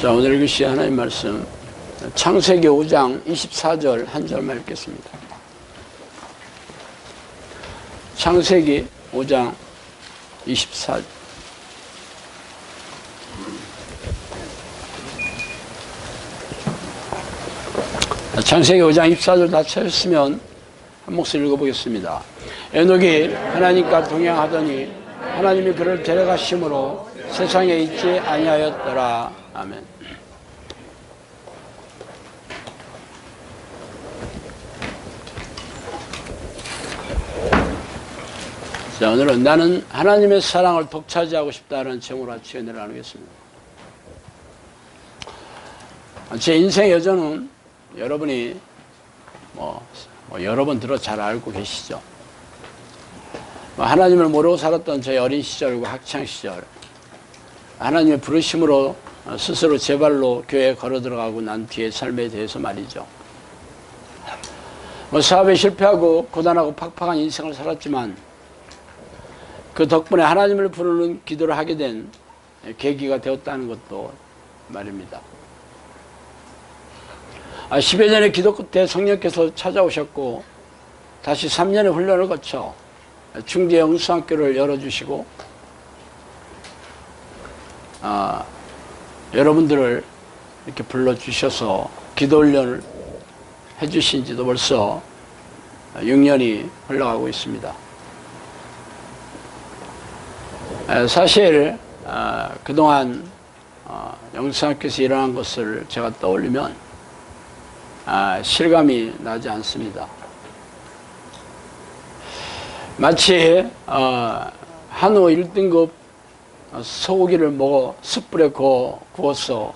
자, 오늘 읽으시 하나님 말씀. 창세기 5장 24절 한 절만 읽겠습니다. 창세기 5장 24절. 창세기 5장 24절 다 찾았으면 한 목소리 읽어보겠습니다. 에녹이 하나님과 동행하더니 하나님이 그를 데려가심으로 세상에 있지 아니하였더라. 아멘. 자, 오늘은 나는 하나님의 사랑을 독차지하고 싶다는 제목으로 은혜를 나누겠습니다. 제 인생 여정은 여러분이 뭐, 뭐 여러 번 들어 잘 알고 계시죠. 뭐 하나님을 모르고 살았던 제 어린 시절과 학창 시절, 하나님의 부르심으로 스스로 제 발로 교회에 걸어 들어가고 난 뒤의 삶에 대해서 말이죠. 뭐 사업에 실패하고 고단하고 팍팍한 인생을 살았지만 그 덕분에 하나님을 부르는 기도를 하게 된 계기가 되었다는 것도 말입니다. 아, 10여 년의 기도 끝에 성령께서 찾아오셨고 다시 3년의 훈련을 거쳐 중대 영수학교를 열어주시고 아, 여러분들을 이렇게 불러주셔서 기도 훈련을 해주신 지도 벌써 6년이 흘러가고 있습니다. 사실 아, 그동안 어, 영수학교에서 일어난 것을 제가 떠올리면 아, 실감이 나지 않습니다. 마치 어, 한우 1등급 소고기를 먹어 숯불에 구워, 구워서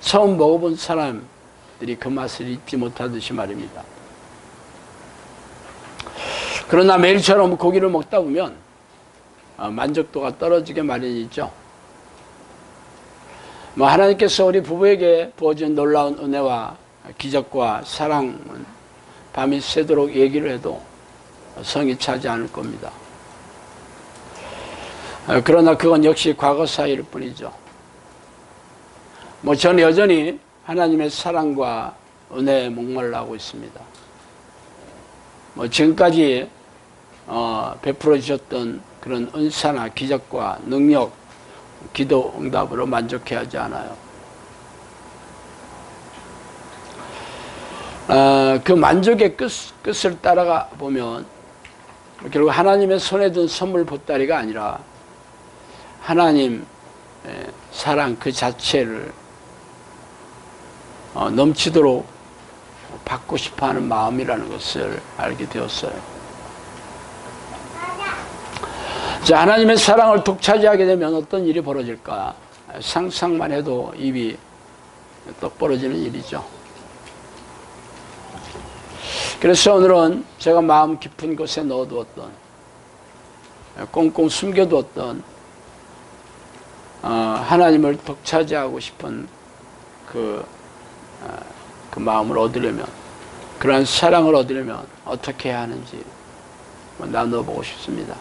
처음 먹어본 사람들이 그 맛을 잊지 못하듯이 말입니다. 그러나 매일처럼 고기를 먹다 보면 어, 만족도가 떨어지게 마련이죠. 뭐 하나님께서 우리 부부에게 부어준 놀라운 은혜와 기적과 사랑은 밤이 새도록 얘기를 해도 성이 차지 않을 겁니다. 어, 그러나 그건 역시 과거 사일 뿐이죠. 뭐 저는 여전히 하나님의 사랑과 은혜에 목말라하고 있습니다. 뭐 지금까지 어, 베풀어 주셨던 그런 은사나 기적과 능력, 기도 응답으로 만족해 하지 않아요. 어, 그 만족의 끝, 끝을 따라가 보면 결국 하나님의 손에 든 선물 보따리가 아니라 하나님 사랑 그 자체를 어, 넘치도록 받고 싶어 하는 마음이라는 것을 알게 되었어요. 자, 하나님의 사랑을 독차지하게 되면 어떤 일이 벌어질까? 상상만 해도 입이 떡 벌어지는 일이죠. 그래서 오늘은 제가 마음 깊은 곳에 넣어두었던, 꽁꽁 숨겨두었던, 어, 하나님을 독차지하고 싶은 그, 어, 그 마음을 얻으려면, 그러한 사랑을 얻으려면 어떻게 해야 하는지 나눠보고 싶습니다.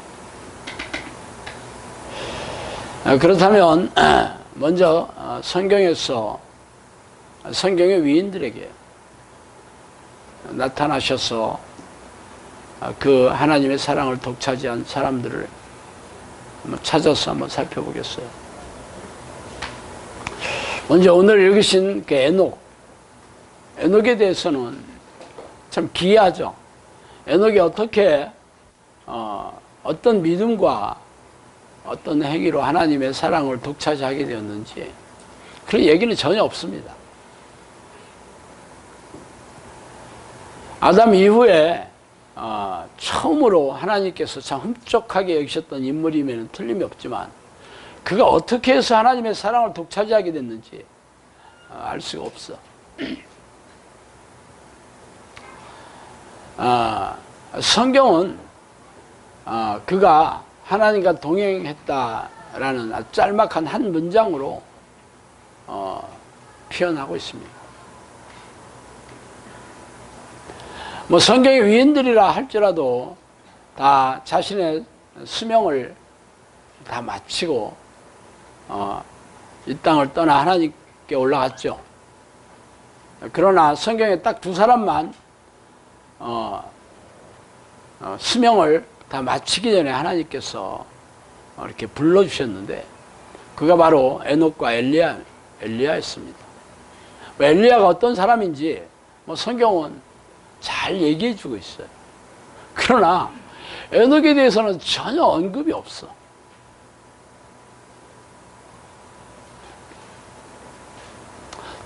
아, 그렇다면 먼저 어, 성경에서 성경의 위인들에게 나타나셔서 아, 그 하나님의 사랑을 독차지한 사람들을 찾아서 한번 살펴보겠어요. 먼저 오늘 읽으신 그 에녹, 에녹에 대해서는 참 기이하죠. 에녹이 어떻게 어, 어떤 믿음과 어떤 행위로 하나님의 사랑을 독차지하게 되었는지 그런 얘기는 전혀 없습니다. 아담 이후에 어, 처음으로 하나님께서 참 흠쩍하게 여기셨던 인물이면 틀림이 없지만 그가 어떻게 해서 하나님의 사랑을 독차지하게 됐는지 어, 알 수가 없어. 아, 성경은 아, 그가 하나님과 동행했다라는 짤막한 한 문장으로 어, 표현하고 있습니다. 뭐 성경의 위인들이라 할지라도 다 자신의 수명을 다 마치고 어, 이 땅을 떠나 하나님 꽤 올라갔죠. 그러나 성경에 딱 두 사람만 어, 어, 수명을 다 마치기 전에 하나님께서 이렇게 불러주셨는데 그가 바로 에녹과 엘리야, 엘리야였습니다. 뭐 엘리야가 어떤 사람인지 뭐 성경은 잘 얘기해 주고 있어요. 그러나 에녹에 대해서는 전혀 언급이 없어.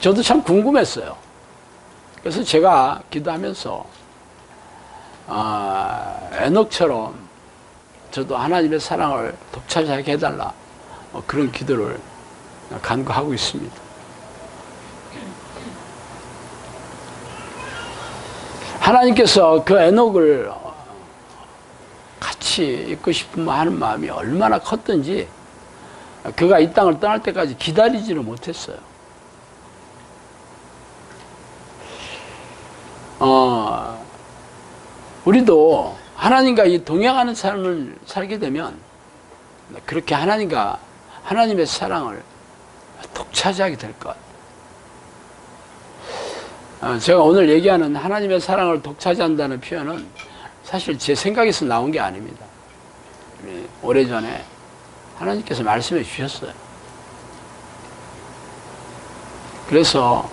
저도 참 궁금했어요. 그래서 제가 기도하면서 아, 에녹처럼 저도 하나님의 사랑을 독차지하게 해달라 뭐 그런 기도를 간구하고 있습니다. 하나님께서 그 에녹을 같이 있고 싶은 하는 마음이 얼마나 컸던지 그가 이 땅을 떠날 때까지 기다리지를 못했어요. 어, 우리도 하나님과 이 동행하는 삶을 살게 되면 그렇게 하나님과 하나님의 사랑을 독차지하게 될 것. 어, 제가 오늘 얘기하는 하나님의 사랑을 독차지한다는 표현은 사실 제 생각에서 나온 게 아닙니다. 오래전에 하나님께서 말씀해 주셨어요. 그래서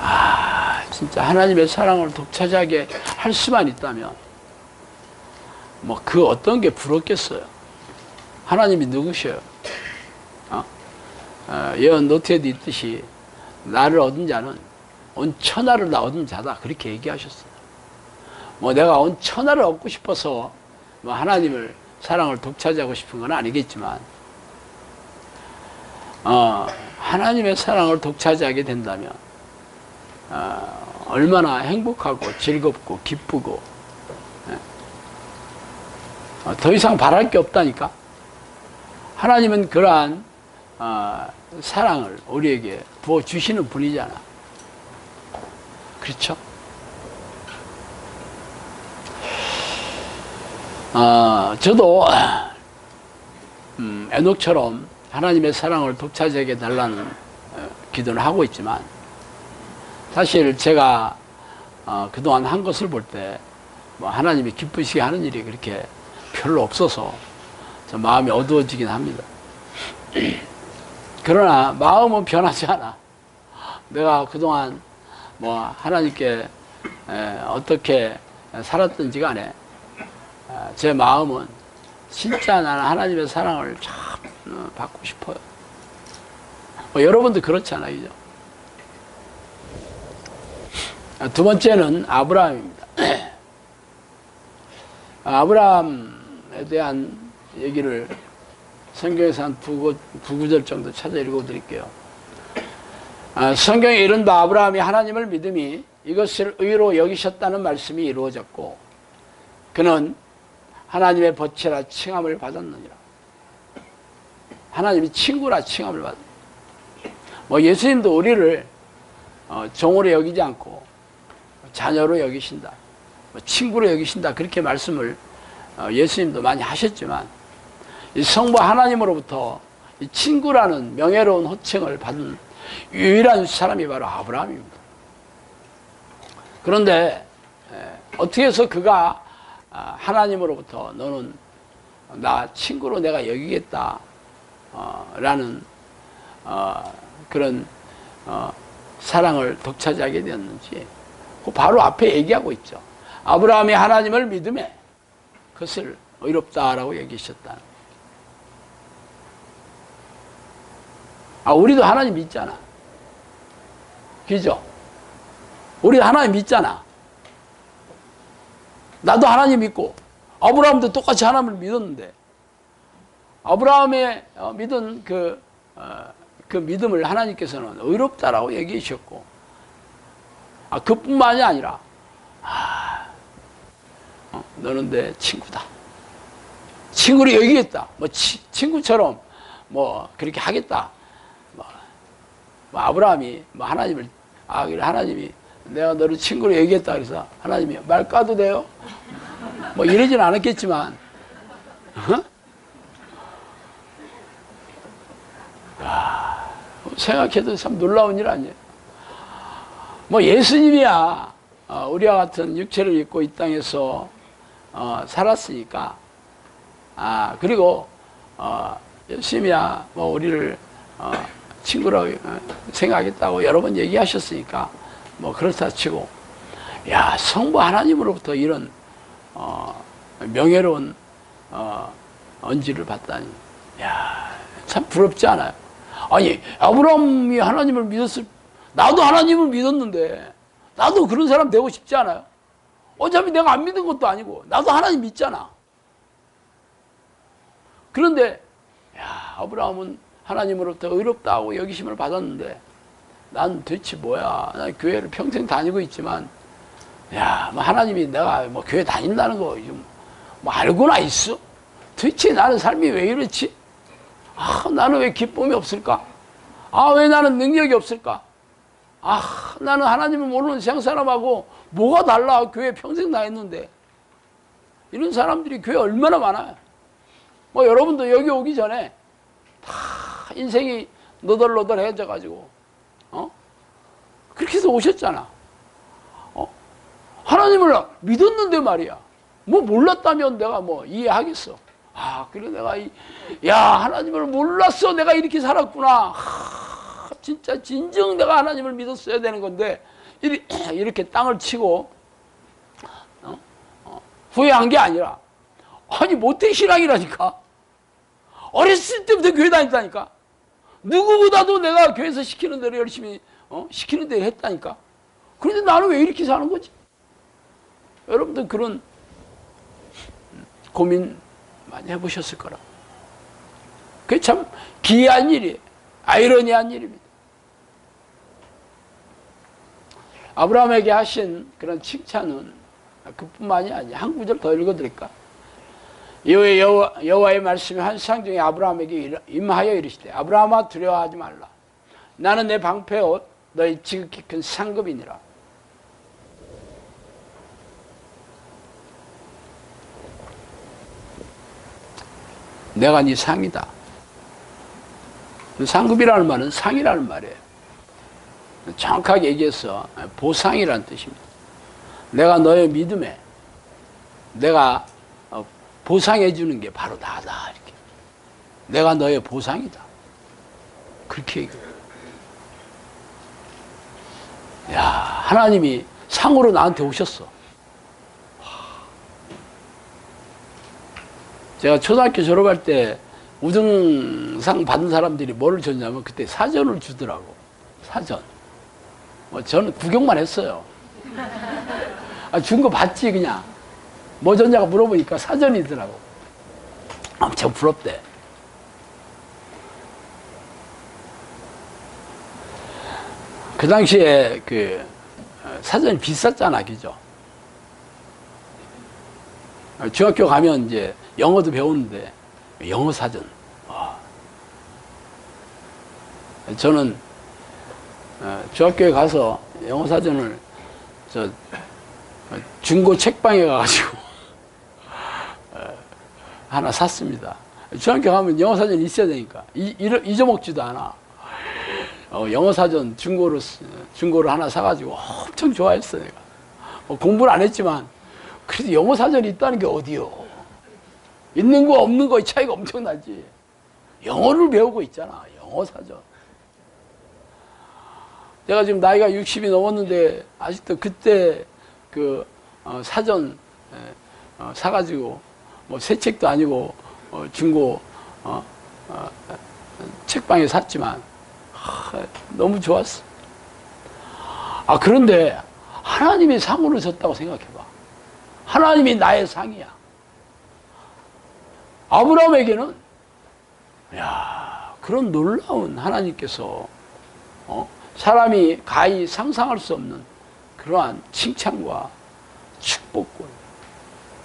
아 진짜 하나님의 사랑을 독차지하게 할 수만 있다면 뭐 그 어떤 게 부럽겠어요. 하나님이 누구셔요? 어? 어, 예언 노트에도 있듯이 나를 얻은 자는 온 천하를 다 얻은 자다 그렇게 얘기하셨어요. 뭐 내가 온 천하를 얻고 싶어서 뭐 하나님을 사랑을 독차지하고 싶은 건 아니겠지만 어, 하나님의 사랑을 독차지하게 된다면 어, 얼마나 행복하고 즐겁고 기쁘고 예. 어, 더 이상 바랄 게 없다니까 하나님은 그러한 어, 사랑을 우리에게 부어 주시는 분이잖아 그렇죠? 어, 저도 음, 에녹처럼 하나님의 사랑을 독차지하게 달라는 어, 기도를 하고 있지만 사실 제가 어, 그동안 한 것을 볼 때 뭐 하나님이 기쁘시게 하는 일이 그렇게 별로 없어서 마음이 어두워지긴 합니다. 그러나 마음은 변하지 않아. 내가 그동안 뭐 하나님께 어떻게 살았든지 간에 제 마음은 진짜 나는 하나님의 사랑을 참 어, 받고 싶어요. 뭐 여러분도 그렇잖아요. 두 번째는 아브라함입니다. 아브라함에 대한 얘기를 성경에서 한 두, 두 구절 정도 찾아 읽어 드릴게요. 아, 성경에 이른 바 아브라함이 하나님을 믿음이 이것을 의로 여기셨다는 말씀이 이루어졌고 그는 하나님의 버치라 칭함을 받았느니라. 하나님이 친구라 칭함을 받. 뭐 예수님도 우리를 어, 종으로 여기지 않고 자녀로 여기신다, 뭐 친구로 여기신다 그렇게 말씀을 어, 예수님도 많이 하셨지만 이 성부 하나님으로부터 이 친구라는 명예로운 호칭을 받은 유일한 사람이 바로 아브라함입니다. 그런데 어떻게 해서 그가 아, 하나님으로부터 너는 나 친구로 내가 여기겠다 어, 라는 어, 그런 어, 사랑을 독차지하게 되었는지 그 바로 앞에 얘기하고 있죠. 아브라함이 하나님을 믿음에 그것을 의롭다라고 얘기하셨다. 아, 우리도 하나님 믿잖아. 그죠? 우리 하나님 믿잖아. 나도 하나님 믿고 아브라함도 똑같이 하나님을 믿었는데 아브라함의 어, 믿은 그, 어, 그 믿음을 하나님께서는 의롭다라고 얘기해 주셨고 아, 그뿐만이 아니라 아, 어, 너는 내 친구다. 친구를 여기겠다. 뭐 치, 친구처럼 뭐 그렇게 하겠다. 뭐, 뭐 아브라함이 뭐 하나님을 아 하나님이 내가 너를 친구로 얘기했다 그래서 하나님이 말 까도 돼요? 뭐 이러진 않았겠지만 어? 야, 생각해도 참 놀라운 일 아니에요. 뭐 예수님이야. 어, 우리와 같은 육체를 입고 이 땅에서 어, 살았으니까. 아 그리고 어, 예수님이야 뭐 우리를 어, 친구라고 어, 생각했다고 여러 번 얘기하셨으니까 뭐 그렇다 치고. 야 성부 하나님으로부터 이런 어, 명예로운 어, 언지를 받다니. 야 참 부럽지 않아요? 아니 아브라함이 하나님을 믿었을 나도 하나님을 믿었는데 나도 그런 사람 되고 싶지 않아요? 어차피 내가 안 믿은 것도 아니고 나도 하나님 믿잖아. 그런데 야 아브라함은 하나님으로부터 의롭다고 여기심을 받았는데 난 도대체 뭐야? 난 교회를 평생 다니고 있지만 야, 뭐 하나님이 내가 뭐 교회 다닌다는 거 좀 뭐 알고나 있어? 도대체 나는 삶이 왜 이렇지? 아, 나는 왜 기쁨이 없을까? 아, 왜 나는 능력이 없을까? 아, 나는 하나님을 모르는 세상 사람하고 뭐가 달라? 교회 평생 다녔는데. 이런 사람들이 교회 얼마나 많아요. 뭐 여러분도 여기 오기 전에 다 인생이 너덜너덜해져 가지고 어? 그렇게 해서 오셨잖아. 어? 하나님을 믿었는데 말이야. 뭐 몰랐다면 내가 뭐 이해하겠어. 아, 그래 내가 이, 야 하나님을 몰랐어. 내가 이렇게 살았구나. 하, 진짜 진정 내가 하나님을 믿었어야 되는 건데 이렇게 땅을 치고 어? 어, 후회한 게 아니라 아니 모태 신앙이라니까. 어렸을 때부터 교회 다녔다니까. 누구보다도 내가 교회에서 시키는 대로 열심히 어? 시키는 대로 했다니까. 그런데 나는 왜 이렇게 사는 거지? 여러분들 그런 고민 많이 해보셨을 거라. 그게 참 기이한 일이 아이러니한 일입니다. 아브라함에게 하신 그런 칭찬은 그뿐만이 아니야. 한 구절 더 읽어드릴까? 여호와의, 여호와의 말씀이 한상 중에 아브라함에게 임하여 이르시되 아브라함아 두려워하지 말라. 나는 내 방패옷 너희 지극히 큰 상급이니라. 내가 네 상이다. 상급이라는 말은 상이라는 말이에요. 정확하게 얘기해서 보상이라는 뜻입니다. 내가 너의 믿음에 내가 어, 보상해 주는 게 바로 나다 이렇게. 내가 너의 보상이다. 그렇게 얘기해요. 야 하나님이 상으로 나한테 오셨어. 제가 초등학교 졸업할 때 우등상 받은 사람들이 뭐를 줬냐면 그때 사전을 주더라고. 사전. 뭐 저는 구경만 했어요. 아, 준 거 봤지 그냥. 뭐 줬냐고 물어보니까 사전이더라고. 엄청 부럽대. 그 당시에 그 사전이 비쌌잖아, 그죠? 중학교 가면 이제 영어도 배우는데 영어 사전. 와. 저는 어, 중학교에 가서 영어 사전을 저 중고 책방에 가가지고 어, 하나 샀습니다. 중학교 가면 영어 사전이 있어야 되니까 잊어먹지도 않아. 어, 영어 사전 중고로 중고를 하나 사가지고 엄청 좋아했어 내가. 뭐 공부를 안 했지만 그래도 영어 사전이 있다는 게 어디요? 있는 거 없는 거의 차이가 엄청나지. 영어를 배우고 있잖아. 영어 사전. 내가 지금 나이가 60이 넘었는데 아직도 그때 그 어, 사전 어, 사가지고 뭐 새 책도 아니고 어, 중고 어, 어, 책방에 샀지만 하, 너무 좋았어. 아 그런데 하나님이 상으로 줬다고 생각해봐. 하나님이 나의 상이야. 아브라함에게는 야 그런 놀라운 하나님께서 어, 사람이 가히 상상할 수 없는 그러한 칭찬과 축복을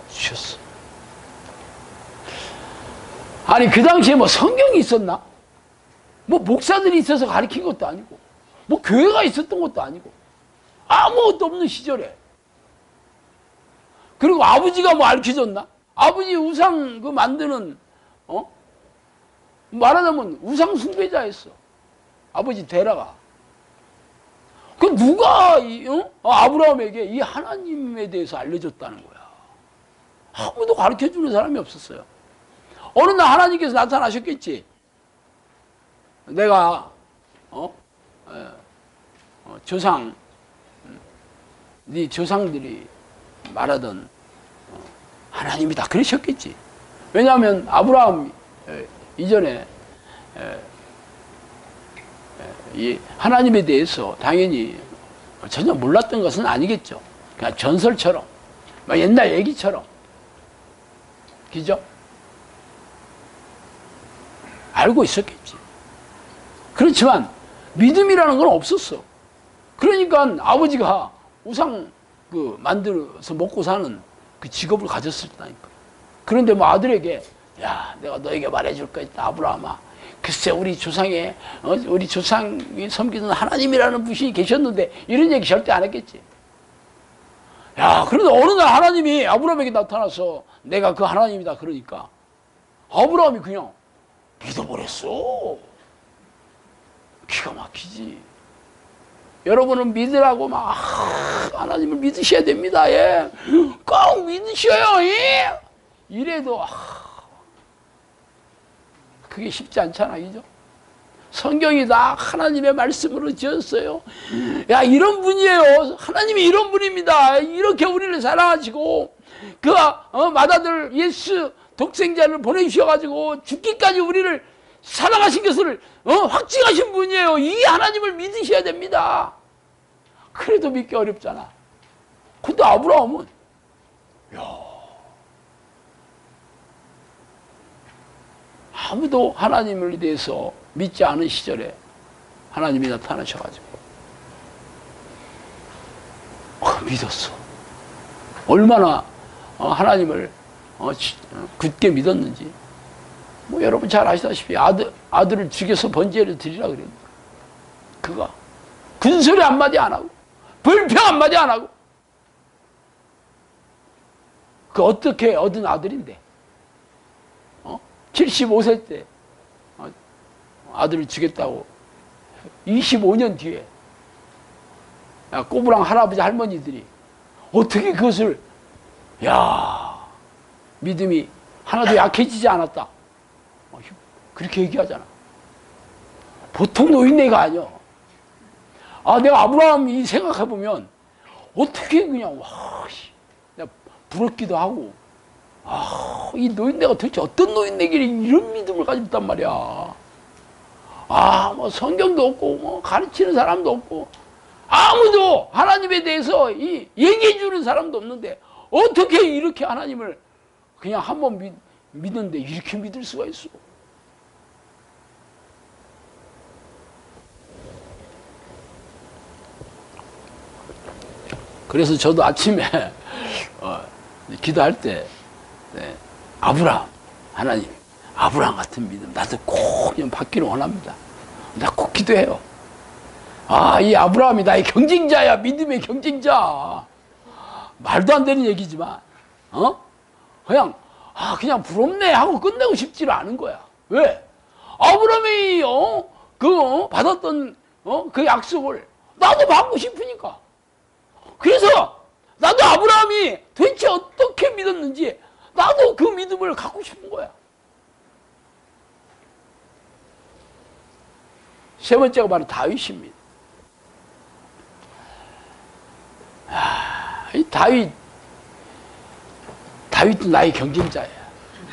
주셨어. 아니 그 당시에 뭐 성경이 있었나? 뭐 목사들이 있어서 가르친 것도 아니고 뭐 교회가 있었던 것도 아니고 아무것도 없는 시절에 그리고 아버지가 뭐 알려줬나? 아버지 우상 그 만드는 어 말하자면 우상 숭배자였어. 아버지 데려가. 그 누가 이, 어? 아브라함에게 이 하나님에 대해서 알려줬다는 거야. 아무도 가르쳐 주는 사람이 없었어요. 어느 날 하나님께서 나타나셨겠지. 내가 어? 에, 어, 조상 음, 네 조상들이 말하던 어, 하나님이다 그러셨겠지. 왜냐하면 아브라함 에, 이전에 에, 이 하나님에 대해서 당연히 전혀 몰랐던 것은 아니겠죠. 그냥 전설처럼, 막 옛날 얘기처럼. 그죠? 알고 있었겠지. 그렇지만 믿음이라는 건 없었어. 그러니까 아버지가 우상 그 만들어서 먹고 사는 그 직업을 가졌었다니까. 그런데 뭐 아들에게 야, 내가 너에게 말해줄 거 있다, 아브라함아. 글쎄 우리 조상에 어? 우리 조상이 섬기는 하나님이라는 분이 계셨는데 이런 얘기 절대 안 했겠지. 야, 그런데 어느 날 하나님이 아브라함에게 나타나서 내가 그 하나님이다 그러니까 아브라함이 그냥 믿어버렸어. 기가 막히지. 여러분은 믿으라고 막 아, 하나님을 믿으셔야 됩니다. 예. 꼭 믿으셔요. 예. 이래도 아, 그게 쉽지 않잖아, 그죠? 성경이 다 하나님의 말씀으로 지었어요. 야, 이런 분이에요. 하나님이 이런 분입니다. 이렇게 우리를 사랑하시고, 그, 어, 마다들 예수 독생자를 보내주셔가지고, 죽기까지 우리를 사랑하신 것을, 어, 확증하신 분이에요. 이 하나님을 믿으셔야 됩니다. 그래도 믿기 어렵잖아. 근데 아브라함은, 야, 아무도 하나님을 대해서 믿지 않은 시절에 하나님이 나타나셔가지고 어, 믿었어. 얼마나 어, 하나님을 어, 굳게 믿었는지. 뭐 여러분 잘 아시다시피 아들 아들을 죽여서 번제를 드리라 그랬는데 그가 군소리 한마디 안 하고 불평 한마디 안 하고 그 어떻게 얻은 아들인데 75세 때 어, 아들을 주겠다고 25년 뒤에 꼬부랑 할아버지 할머니들이 어떻게 그것을 야 믿음이 하나도 약해지지 않았다. 어, 그렇게 얘기하잖아. 보통 노인네가 아니야 아 내가 아브라함이 생각해보면 어떻게 그냥 와 내가 부럽기도 하고 아, 이 노인네가 도대체 어떤 노인네길래 이런 믿음을 가지고 있단 말이야. 아, 뭐 성경도 없고, 뭐 가르치는 사람도 없고, 아무도 하나님에 대해서 이 얘기해 주는 사람도 없는데, 어떻게 이렇게 하나님을 그냥 한번 믿, 믿는데 이렇게 믿을 수가 있어? 그래서 저도 아침에 어, 기도할 때 네. 아브라함, 하나님, 아브라함 같은 믿음, 나도 꼭 좀 받기를 원합니다. 나 꼭 기도해요. 아, 이 아브라함이 나의 경쟁자야, 믿음의 경쟁자. 말도 안 되는 얘기지만, 어? 그냥, 아, 그냥 부럽네 하고 끝내고 싶지를 않은 거야. 왜? 아브라함이, 어, 그, 어, 받았던, 어, 그 약속을 나도 받고 싶으니까. 그래서, 나도 아브라함이 도대체 어떻게 믿었는지 나도 그 믿음을 갖고 싶은 거야. 세 번째가 바로 다윗입니다. 아, 이 다윗, 다윗도 나의 경쟁자야.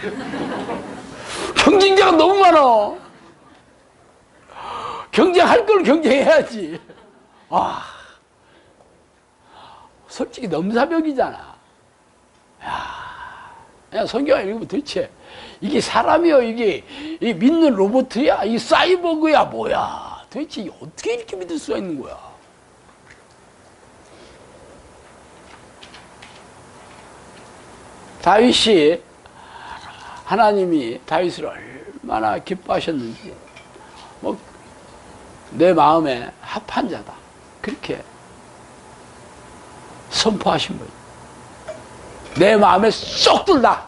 경쟁자가 너무 많아. 경쟁할 걸 경쟁해야지. 아, 솔직히 넘사벽이잖아. 야. 그냥 성경을 읽으면 도대체 이게 사람이요 이게 이 믿는 로봇이야? 이 사이버그야 뭐야? 도대체 어떻게 이렇게 믿을 수가 있는 거야? 다윗이 하나님이 다윗을 얼마나 기뻐하셨는지 뭐 내 마음에 합한 자다. 그렇게 선포하신 거예요 내 마음에 쏙 들다.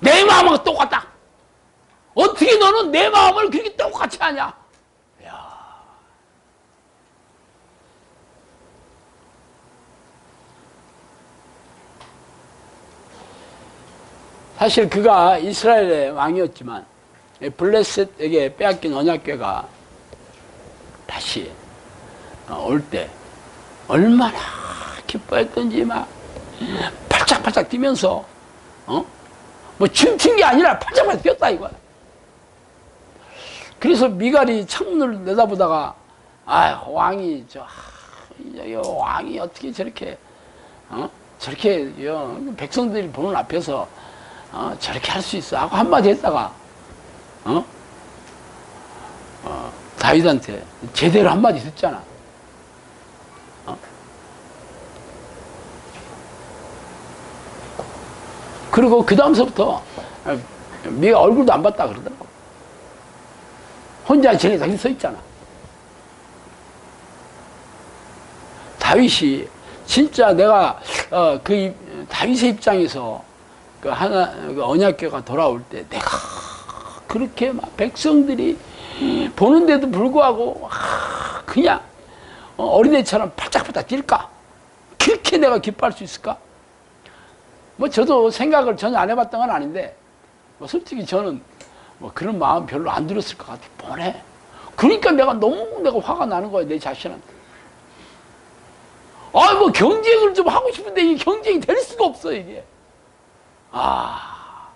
내 마음하고 똑같다. 어떻게 너는 내 마음을 그렇게 똑같이 하냐? 야. 사실 그가 이스라엘의 왕이었지만 블레셋에게 빼앗긴 언약궤가 다시 어, 올때 얼마나 기뻐했던지 막 팔짝팔짝 뛰면서 어? 뭐 춤춘 게 아니라 팔짝팔짝 뛰었다 이거야. 그래서 미갈이 창문을 내다보다가 아 왕이 저 아, 이 왕이 어떻게 저렇게 어? 저렇게 여, 백성들이 보는 앞에서 어? 저렇게 할 수 있어 하고 한마디 했다가 어? 어, 다윗한테 제대로 한마디 듣잖아. 그리고 그 다음서부터 미가 얼굴도 안 봤다 그러더라고. 혼자 전에 당기 서 있잖아. 다윗이 진짜 내가 어, 그 이- 다윗의 입장에서 그 하나 그 언약궤가 돌아올 때 내가 그렇게 막 백성들이 보는데도 불구하고 아, 그냥 어, 어린애처럼 팔짝팔짝 뛸까? 그렇게 내가 기뻐할 수 있을까? 뭐 저도 생각을 전혀 안 해봤던 건 아닌데 뭐 솔직히 저는 뭐 그런 마음 별로 안 들었을 것 같아. 뻔해 그러니까 내가 너무 내가 화가 나는 거야 내 자신한테. 아 뭐 경쟁을 좀 하고 싶은데 이 경쟁이 될 수가 없어 이게. 아.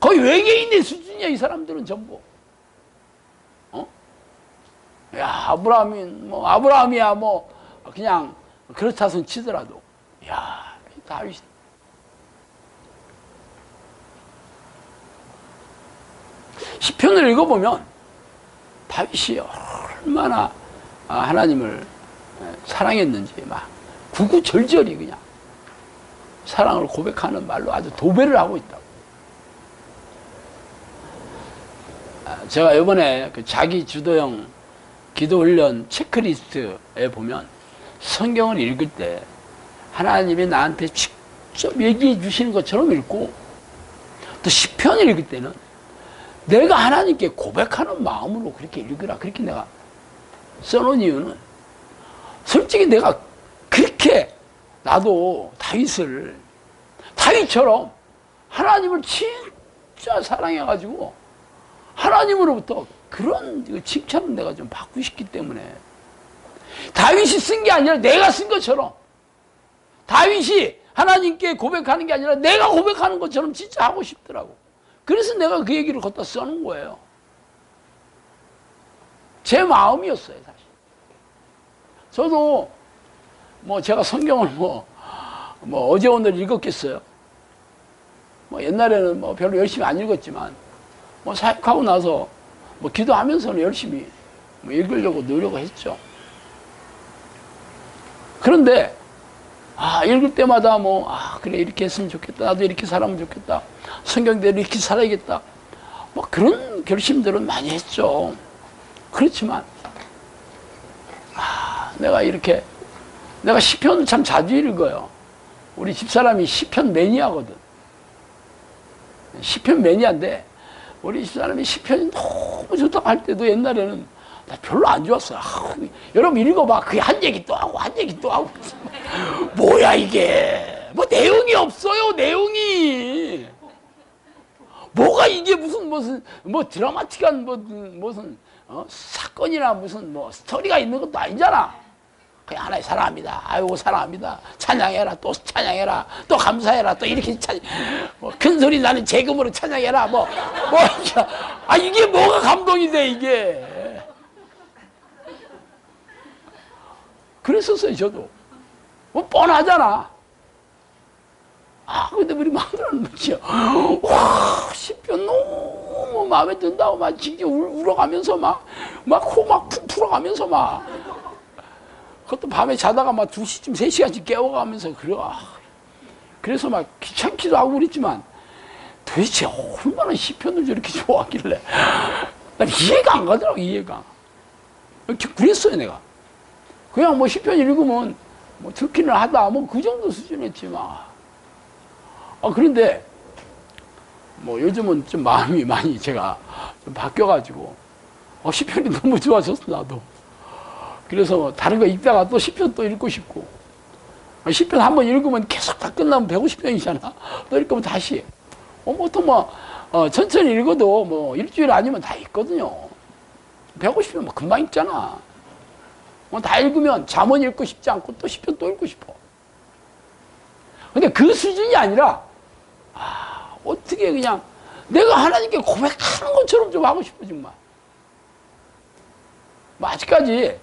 거의 외계인의 수준이야 이 사람들은 전부. 어? 야 아브라함이 뭐 아브라함이야 뭐 그냥 그렇다 손 치더라도. 야 다윗 시편을 읽어보면 다윗이 얼마나 아, 하나님을 사랑했는지 막 구구절절히 그냥 사랑을 고백하는 말로 아주 도배를 하고 있다고. 아, 제가 이번에 그 자기 주도형 기도 훈련 체크리스트에 보면 성경을 읽을 때 하나님이 나한테 직접 얘기해 주시는 것처럼 읽고 또 시편을 읽을 때는 내가 하나님께 고백하는 마음으로 그렇게 읽으라 그렇게 내가 써놓은 이유는 솔직히 내가 그렇게 나도 다윗을 다윗처럼 하나님을 진짜 사랑해가지고 하나님으로부터 그런 그 칭찬을 내가 좀 받고 싶기 때문에 다윗이 쓴 게 아니라 내가 쓴 것처럼 다윗이 하나님께 고백하는 게 아니라 내가 고백하는 것처럼 진짜 하고 싶더라고. 그래서 내가 그 얘기를 갖다 써놓은 거예요. 제 마음이었어요, 사실. 저도 뭐 제가 성경을 뭐, 뭐 어제 오늘 읽었겠어요. 뭐 옛날에는 뭐 별로 열심히 안 읽었지만 뭐 사역하고 나서 뭐 기도하면서는 열심히 뭐 읽으려고 노력했죠. 그런데 아 읽을 때마다 뭐 아 그래 이렇게 했으면 좋겠다. 나도 이렇게 살면 좋겠다. 성경대로 이렇게 살아야겠다. 뭐 그런 결심들은 많이 했죠. 그렇지만 아 내가 이렇게 내가 시편을 참 자주 읽어요. 우리 집사람이 시편 매니아거든. 시편 매니아인데 우리 집사람이 시편이 너무 좋다고 할 때도 옛날에는 나 별로 안 좋았어요. 아, 여러분 읽어봐. 그게 한 얘기 또 하고 한 얘기 또 하고. 뭐야 이게. 뭐 내용이 없어요. 내용이. 뭐가 이게 무슨 무슨 뭐 드라마틱한 뭐 무슨 어? 사건이나 무슨 뭐 스토리가 있는 것도 아니잖아. 그냥 하나의 사랑합니다. 아이고 사랑합니다. 찬양해라 또 찬양해라 또 감사해라 또 이렇게 찬, 뭐 큰 소리 나는 재금으로 찬양해라 뭐 뭐, 아 이게 뭐가 감동이 돼 이게. 그랬었어요 저도. 뭐 뻔하잖아. 아 근데 우리 마누라는 뭐지? 와 시편 너무 마음에 든다고 막 진짜 울, 울어가면서 막 막 코 막 풀어가면서 막. 그것도 밤에 자다가 막 2시쯤 3시간씩 깨워가면서 그래. 아, 그래서 막 귀찮기도 하고 그랬지만 도대체 얼마나 시편을 저렇게 좋아하길래 난 이해가 안 가더라고 이해가. 그랬어요 내가. 그냥 뭐 시편 읽으면 뭐 듣기는 하다 뭐 그 정도 수준이었지만 아 그런데 뭐 요즘은 좀 마음이 많이 제가 좀 바뀌어가지고 어 시편이 너무 좋아졌어 나도. 그래서 다른 거 읽다가 또 시편 또 읽고 싶고 시편 한번 읽으면 계속 다 끝나면 150편이잖아 또 읽으면 다시 어, 보통 뭐, 어, 천천히 읽어도 뭐 일주일 아니면 다 있거든요. 150편 뭐 금방 읽잖아. 뭐다 읽으면 잠언 읽고 싶지 않고 또 10편 또 읽고 싶어. 근데 그 수준이 아니라, 아, 어떻게 그냥 내가 하나님께 고백하는 것처럼 좀 하고 싶어, 정말. 뭐 아직까지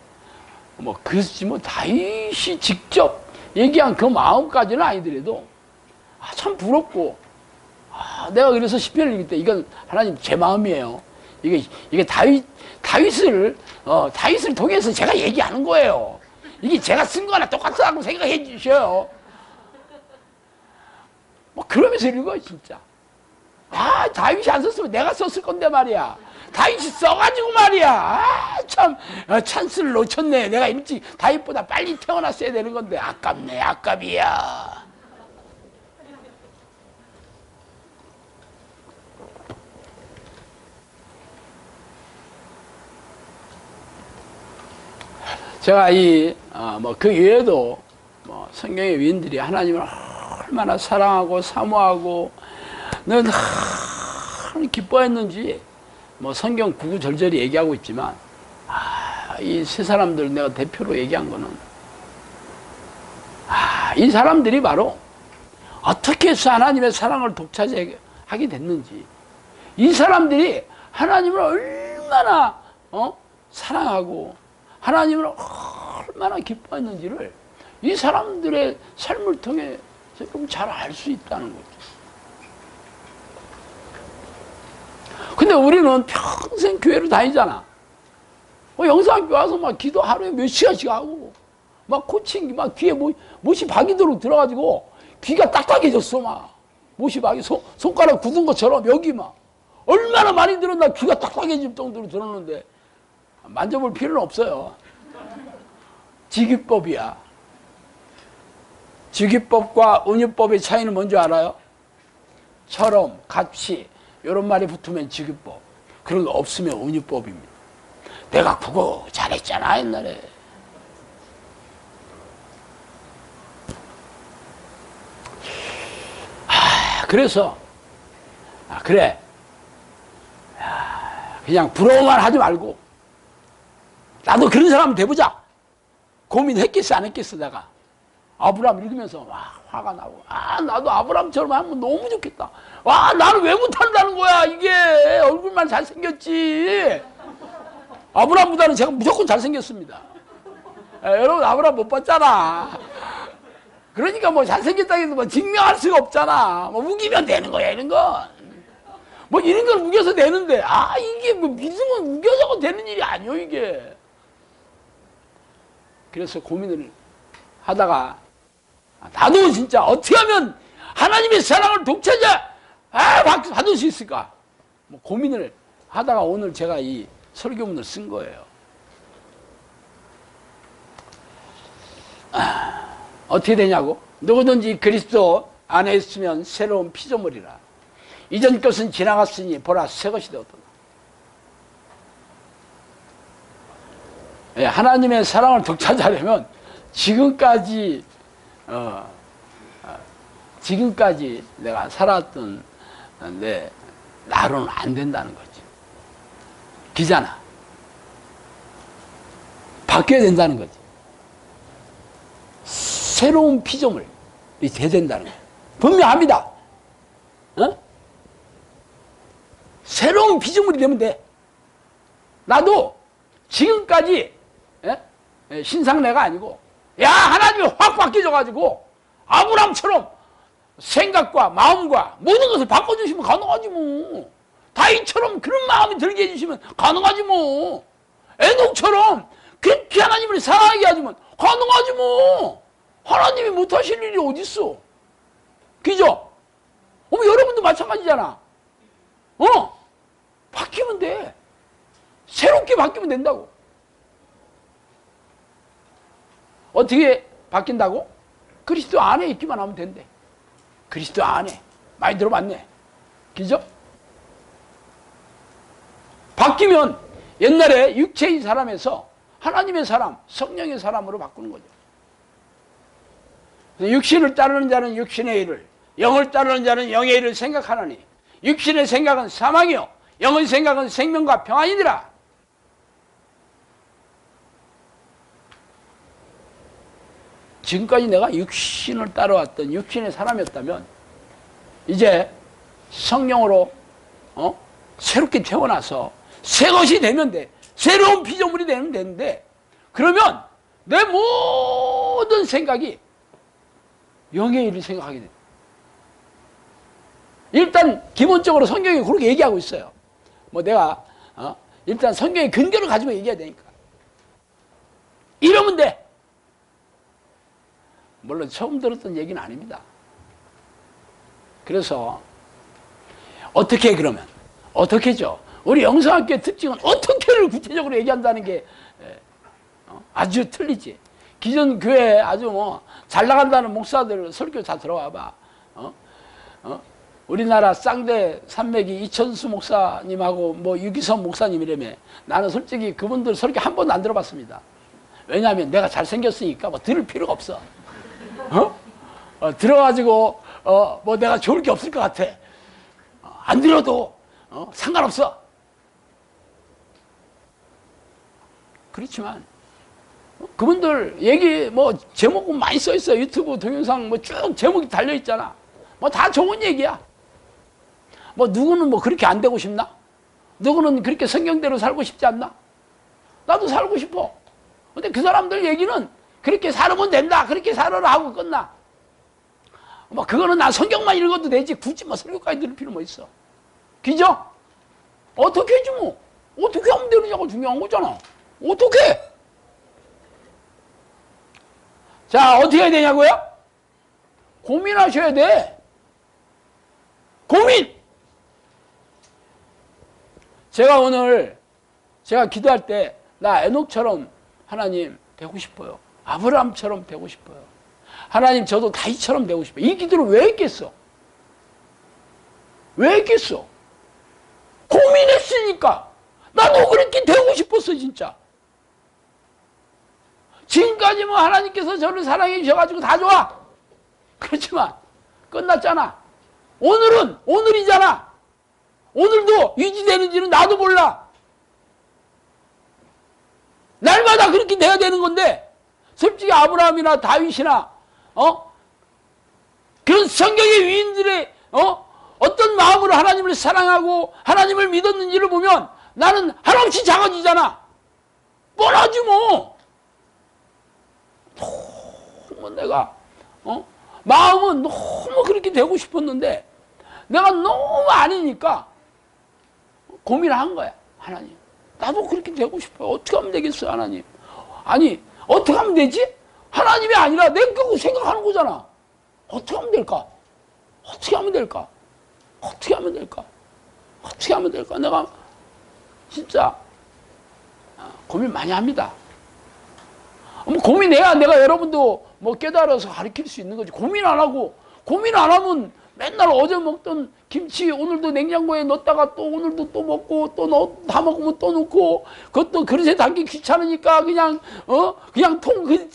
뭐 그지 뭐 다윗이 직접 얘기한 그 마음까지는 아니더라도 아, 참 부럽고 아, 내가 그래서 시편을 읽을 때 이건 하나님 제 마음이에요. 이게 이게 다윗 다윗을 어, 다윗을 통해서 제가 얘기하는 거예요. 이게 제가 쓴 거나 똑같다고 생각해 주셔요. 뭐 그러면서 읽어요 진짜. 아 다윗이 안 썼으면 내가 썼을 건데 말이야. 다윗이 써가지고 말이야. 아, 참 어, 찬스를 놓쳤네. 내가 일찍 다윗보다 빨리 태어났어야 되는 건데 아깝네 아깝이야. 제가 이뭐그 외에도 뭐 성경의 위인들이 하나님을 얼마나 사랑하고 사모하고 는 기뻐했는지 뭐 성경 구구절절히 얘기하고 있지만 아, 이 세 사람들 내가 대표로 얘기한 거는 아, 이 사람들이 바로 어떻게 해서 하나님의 사랑을 독차지하게 됐는지 이 사람들이 하나님을 얼마나 어? 사랑하고 하나님을 얼마나 기뻐했는지를 이 사람들의 삶을 통해 조금 잘 알 수 있다는 거죠. 근데 우리는 평생 교회를 다니잖아. 뭐 영상교 와서 막 기도 하루에 몇 시간씩 하고, 막 코칭, 막 귀에 뭐, 못이 박이도록 들어가지고, 귀가 딱딱해졌어, 막. 못이 박이, 손, 손가락 굳은 것처럼 여기 막. 얼마나 많이 들었나 귀가 딱딱해질 정도로 들었는데, 만져볼 필요는 없어요. 지기법이야. 지기법과 운유법의 차이는 뭔지 알아요? 처럼, 같이, 이런 말이 붙으면 지기법. 그런 거 없으면 운유법입니다. 내가 그거 잘했잖아, 옛날에. 아, 그래서, 아, 그래. 야, 그냥 부러워만 하지 말고, 나도 그런 사람 돼보자. 고민했겠어, 안 했겠어, 내가. 아브라함 읽으면서, 와, 화가 나고, 아, 나도 아브라함처럼 하면 너무 좋겠다. 와, 나는 왜 못한다는 거야, 이게. 얼굴만 잘생겼지. 아브라함보다는 제가 무조건 잘생겼습니다. 에, 여러분, 아브라함 못 봤잖아. 그러니까 뭐 잘생겼다고 해서 뭐 증명할 수가 없잖아. 뭐 우기면 되는 거야, 이런 건. 뭐 이런 걸 우겨서 되는데, 아, 이게 뭐 믿으면 우겨져도 되는 일이 아니요, 이게. 그래서 고민을 하다가, 나도 진짜 어떻게 하면 하나님의 사랑을 독차지하, 아, 받을 수 있을까? 뭐 고민을 하다가 오늘 제가 이 설교문을 쓴 거예요. 아, 어떻게 되냐고? 누구든지 그리스도 안에 있으면 새로운 피조물이라. 이전 것은 지나갔으니 보라 새 것이 되었다. 하나님의 사랑을 독차지하려면 지금까지 어, 어, 지금까지 내가 살았던 내 나로는 안 된다는 거지. 기잖아. 바뀌어야 된다는 거지. 새로운 피조물이 돼야 된다는 거야. 분명합니다. 어? 새로운 피조물이 되면 돼. 나도 지금까지 예? 예, 신상내가 아니고 야 하나님이 확 바뀌어져가지고 아브람처럼 생각과 마음과 모든 것을 바꿔주시면 가능하지 뭐. 다윗처럼 그런 마음이 들게 해주시면 가능하지 뭐. 애녹처럼 그렇게 하나님을 사랑하게 해주면 가능하지 뭐. 하나님이 못하실 일이 어딨어. 그죠? 어머 여러분도 마찬가지잖아. 어? 바뀌면 돼. 새롭게 바뀌면 된다고. 어떻게 바뀐다고? 그리스도 안에 있기만 하면 된대. 그리스도 안에. 많이 들어봤네. 그죠? 바뀌면 옛날에 육체의 사람에서 하나님의 사람, 성령의 사람으로 바꾸는 거죠. 육신을 따르는 자는 육신의 일을, 영을 따르는 자는 영의 일을 생각하나니 육신의 생각은 사망이요 영의 생각은 생명과 평안이니라. 지금까지 내가 육신을 따라왔던 육신의 사람이었다면 이제 성령으로 어? 새롭게 태어나서 새 것이 되면 돼. 새로운 피조물이 되면 되는데 그러면 내 모든 생각이 영의 일을 생각하게 돼. 일단 기본적으로 성경이 그렇게 얘기하고 있어요. 뭐 내가 어? 일단 성경의 근거를 가지고 얘기해야 되니까. 이러면 돼. 물론 처음 들었던 얘기는 아닙니다. 그래서 어떻게 그러면 어떻게죠? 우리 영성학교의 특징은 어떻게를 구체적으로 얘기한다는 게 어, 아주 틀리지. 기존 교회 아주 뭐 잘 나간다는 목사들 설교 다 들어와 봐. 어? 어? 우리나라 쌍대 산맥이 이천수 목사님하고 뭐 유기선 목사님이라며 나는 솔직히 그분들 설교 한 번도 안 들어봤습니다. 왜냐하면 내가 잘생겼으니까 뭐 들을 필요가 없어. 어? 어 들어가지고 어, 뭐 내가 좋을 게 없을 것 같아. 어, 안 들어도 어, 상관없어. 그렇지만 그분들 얘기 뭐 제목은 많이 써 있어 유튜브 동영상 뭐 쭉 제목이 달려 있잖아. 뭐 다 좋은 얘기야. 뭐 누구는 뭐 그렇게 안 되고 싶나? 누구는 그렇게 성경대로 살고 싶지 않나? 나도 살고 싶어. 근데 그 사람들 얘기는 그렇게 살면 된다. 그렇게 살아라 하고 끝나. 뭐 그거는 나 성경만 읽어도 되지. 굳이 뭐 설교까지 들을 필요 뭐 있어. 그죠? 어떻게 해지 뭐. 어떻게 하면 되느냐가 중요한 거잖아. 어떻게? 자, 어떻게 해야 되냐고요? 고민하셔야 돼. 고민! 제가 오늘, 제가 기도할 때, 나 에녹처럼 하나님 되고 싶어요. 아브라함처럼 되고 싶어요. 하나님 저도 다윗처럼 되고 싶어요. 이 기도를 왜 했겠어? 왜 했겠어? 고민했으니까. 나도 그렇게 되고 싶었어, 진짜. 지금까지 뭐 하나님께서 저를 사랑해 주셔가지고 다 좋아. 그렇지만 끝났잖아. 오늘은 오늘이잖아. 오늘도 유지되는지는 나도 몰라. 날마다 그렇게 돼야 되는 건데 솔직히 아브라함이나 다윗이나 어 그런 성경의 위인들의 어 어떤 마음으로 하나님을 사랑하고 하나님을 믿었는지를 보면 나는 한없이 작아지잖아. 뻔하지 뭐. 너무 내가 어? 마음은 너무 그렇게 되고 싶었는데 내가 너무 아니니까 고민을 한 거야 하나님 나도 그렇게 되고 싶어요 어떻게 하면 되겠어요 하나님 아니 어떻게 하면 되지? 하나님이 아니라 내가 그 생각하는 거잖아 어떻게 하면 될까? 어떻게 하면 될까? 어떻게 하면 될까? 어떻게 하면 될까? 내가 진짜 고민 많이 합니다 뭐 고민해야 내가 여러분도 뭐 깨달아서 가르칠 수 있는 거지. 고민 안 하고, 고민 안 하면 맨날 어제 먹던 김치 오늘도 냉장고에 넣었다가 또 오늘도 또 먹고 또 넣, 다 먹으면 또 넣고 그것도 그릇에 담기 귀찮으니까 그냥 어? 그냥 통 그,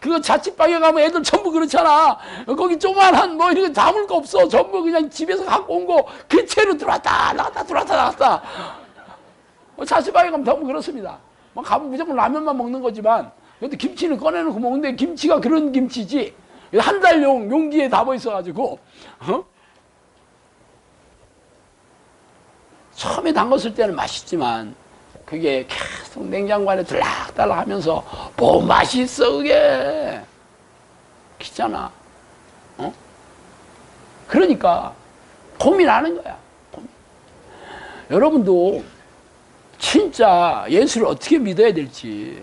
그거 자취방에 가면 애들 전부 그렇잖아. 거기 조만한 뭐 이런 거 담을 거 없어. 전부 그냥 집에서 갖고 온 거 그 채로 들어왔다 나갔다 들어왔다 나갔다. 뭐 자취방에 가면 전부 그렇습니다. 뭐 가면 무조건 라면만 먹는 거지만 근데 김치는 꺼내놓고 먹는데 김치가 그런 김치지. 한 달용 용기에 담아 있어가지고, 어? 처음에 담갔을 때는 맛있지만, 그게 계속 냉장고 안에 들락달락 하면서, 뭐 맛있어, 그게. 귀찮아. 어? 그러니까, 고민하는 거야. 고민. 여러분도 진짜 예수를 어떻게 믿어야 될지,